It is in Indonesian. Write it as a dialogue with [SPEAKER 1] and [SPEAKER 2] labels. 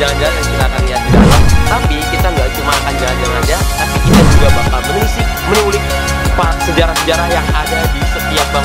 [SPEAKER 1] jalan-jalan dan kita akan lihat di dalam. Tapi kita nggak cuma akan jalan-jalan aja, tapi kita juga bakal menelisik, menulik sejarah-sejarah yang ada di setiap bangunan